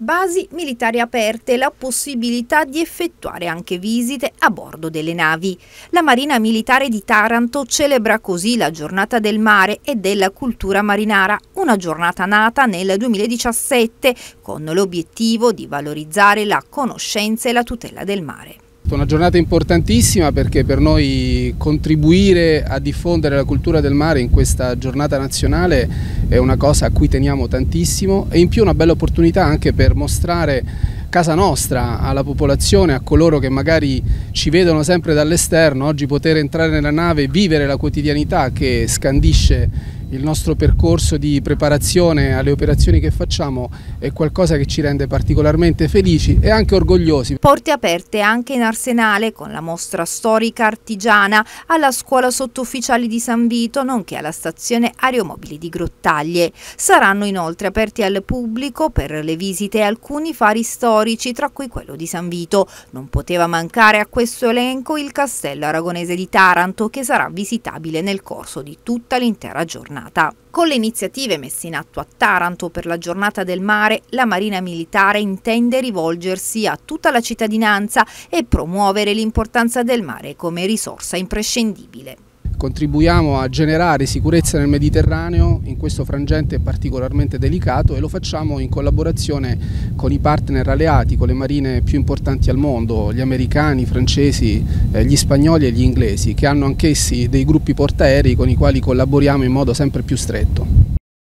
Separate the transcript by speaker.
Speaker 1: Basi militari aperte e la possibilità di effettuare anche visite a bordo delle navi. La Marina Militare di Taranto celebra così la giornata del mare e della cultura marinara, una giornata nata nel 2017 con l'obiettivo di valorizzare la conoscenza e la tutela del mare.
Speaker 2: Una giornata importantissima perché per noi contribuire a diffondere la cultura del mare in questa giornata nazionale è una cosa a cui teniamo tantissimo e in più una bella opportunità anche per mostrare casa nostra alla popolazione, a coloro che magari ci vedono sempre dall'esterno, oggi poter entrare nella nave e vivere la quotidianità che scandisce il nostro percorso di preparazione alle operazioni che facciamo è qualcosa che ci rende particolarmente felici e anche orgogliosi.
Speaker 1: Porte aperte anche in Arsenale con la mostra storica artigiana alla scuola sottufficiali di San Vito nonché alla stazione aeromobili di Grottaglie. Saranno inoltre aperti al pubblico per le visite alcuni fari storici tra cui quello di San Vito. Non poteva mancare a questo elenco il castello aragonese di Taranto che sarà visitabile nel corso di tutta l'intera giornata giornata. Con le iniziative messe in atto a Taranto per la giornata del mare, la Marina Militare intende rivolgersi a tutta la cittadinanza e promuovere l'importanza del mare come risorsa imprescindibile
Speaker 2: contribuiamo a generare sicurezza nel Mediterraneo in questo frangente particolarmente delicato e lo facciamo in collaborazione con i partner alleati, con le marine più importanti al mondo, gli americani, i francesi, eh, gli spagnoli e gli inglesi, che hanno anch'essi dei gruppi portaerei con i quali collaboriamo in modo sempre più stretto.